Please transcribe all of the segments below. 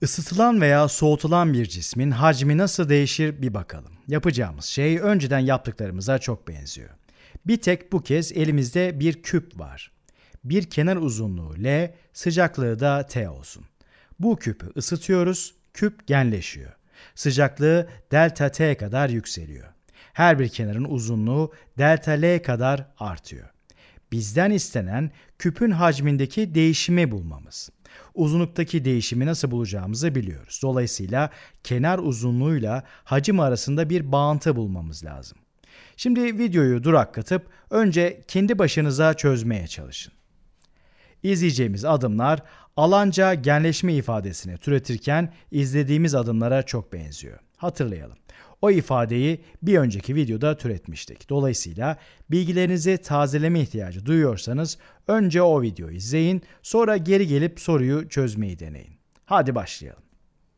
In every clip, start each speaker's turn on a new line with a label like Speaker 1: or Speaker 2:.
Speaker 1: Isıtılan veya soğutulan bir cismin hacmi nasıl değişir bir bakalım. Yapacağımız şey önceden yaptıklarımıza çok benziyor. Bir tek bu kez elimizde bir küp var. Bir kenar uzunluğu L, sıcaklığı da T olsun. Bu küpü ısıtıyoruz, küp genleşiyor. Sıcaklığı delta T kadar yükseliyor. Her bir kenarın uzunluğu delta L kadar artıyor. Bizden istenen küpün hacmindeki değişimi bulmamız. Uzunluktaki değişimi nasıl bulacağımızı biliyoruz. Dolayısıyla kenar uzunluğuyla hacim arasında bir bağıntı bulmamız lazım. Şimdi videoyu durakkatıp önce kendi başınıza çözmeye çalışın. İzleyeceğimiz adımlar alanca genleşme ifadesini türetirken izlediğimiz adımlara çok benziyor. Hatırlayalım. O ifadeyi bir önceki videoda türetmiştik. Dolayısıyla bilgilerinizi tazeleme ihtiyacı duyuyorsanız önce o videoyu izleyin, sonra geri gelip soruyu çözmeyi deneyin. Hadi başlayalım.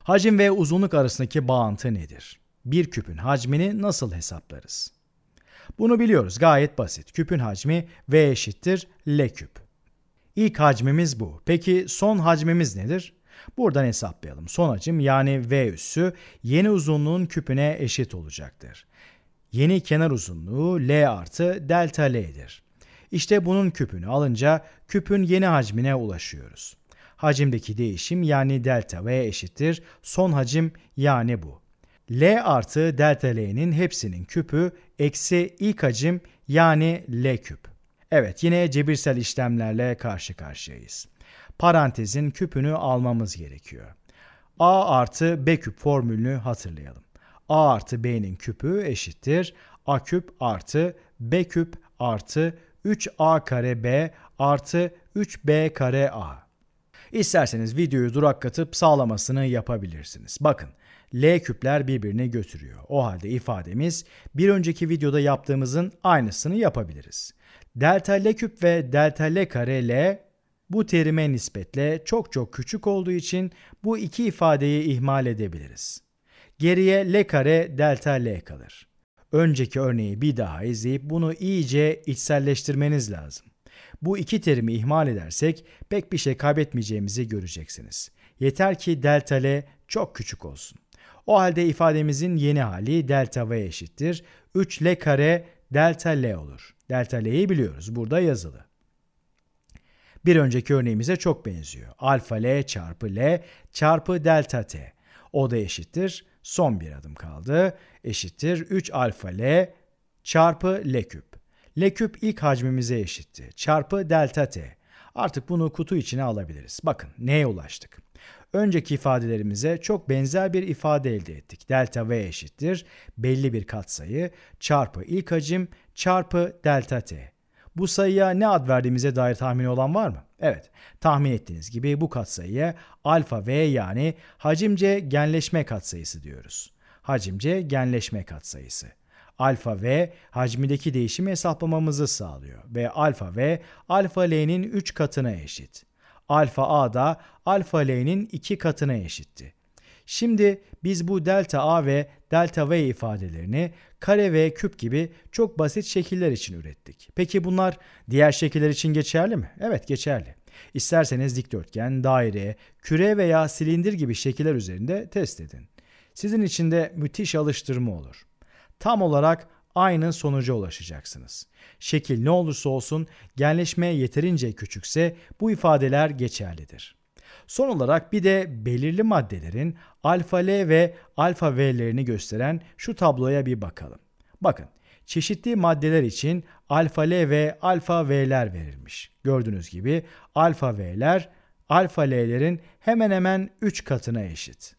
Speaker 1: Hacim ve uzunluk arasındaki bağıntı nedir? Bir küpün hacmini nasıl hesaplarız? Bunu biliyoruz gayet basit. Küpün hacmi V eşittir L küp. İlk hacmimiz bu. Peki son hacmimiz nedir? Buradan hesaplayalım. Son hacim yani V üssü yeni uzunluğun küpüne eşit olacaktır. Yeni kenar uzunluğu L artı delta L'dir. İşte bunun küpünü alınca küpün yeni hacmine ulaşıyoruz. Hacimdeki değişim yani delta V eşittir son hacim yani bu. L artı delta L'nin hepsinin küpü eksi ilk hacim yani L küp. Evet yine cebirsel işlemlerle karşı karşıyayız parantezin küpünü almamız gerekiyor. A artı B küp formülünü hatırlayalım. A artı B'nin küpü eşittir. A küp artı B küp artı 3A kare B artı 3B kare A. İsterseniz videoyu durakkatıp sağlamasını yapabilirsiniz. Bakın L küpler birbirini götürüyor. O halde ifademiz bir önceki videoda yaptığımızın aynısını yapabiliriz. Delta L küp ve delta L kare L bu terime nispetle çok çok küçük olduğu için bu iki ifadeyi ihmal edebiliriz. Geriye L kare delta L kalır. Önceki örneği bir daha izleyip bunu iyice içselleştirmeniz lazım. Bu iki terimi ihmal edersek pek bir şey kaybetmeyeceğimizi göreceksiniz. Yeter ki delta L çok küçük olsun. O halde ifademizin yeni hali delta V eşittir. 3 L kare delta L olur. Delta L'yi biliyoruz. Burada yazılı bir önceki örneğimize çok benziyor. Alfa L çarpı L çarpı delta T. O da eşittir. Son bir adım kaldı. Eşittir 3 alfa L çarpı L küp. L küp ilk hacmimize eşitti. Çarpı delta T. Artık bunu kutu içine alabiliriz. Bakın neye ulaştık? Önceki ifadelerimize çok benzer bir ifade elde ettik. Delta V eşittir belli bir katsayı çarpı ilk hacim çarpı delta T. Bu sayıya ne ad verdiğimize dair tahmini olan var mı? Evet, tahmin ettiğiniz gibi bu katsayıya alfa v yani hacimce genleşme katsayısı diyoruz. Hacimce genleşme katsayısı. Alfa v hacmindeki değişimi hesaplamamızı sağlıyor ve alfa v alfa l'nin 3 katına eşit. Alfa a da alfa l'nin 2 katına eşitti. Şimdi biz bu delta A ve delta V ifadelerini kare ve küp gibi çok basit şekiller için ürettik. Peki bunlar diğer şekiller için geçerli mi? Evet geçerli. İsterseniz dikdörtgen, daire, küre veya silindir gibi şekiller üzerinde test edin. Sizin için de müthiş alıştırma olur. Tam olarak aynı sonuca ulaşacaksınız. Şekil ne olursa olsun genleşme yeterince küçükse bu ifadeler geçerlidir. Son olarak bir de belirli maddelerin alfa L ve alfa V'lerini gösteren şu tabloya bir bakalım. Bakın çeşitli maddeler için alfa L ve alfa V'ler verilmiş. Gördüğünüz gibi alfa V'ler alfa L'lerin hemen hemen 3 katına eşit.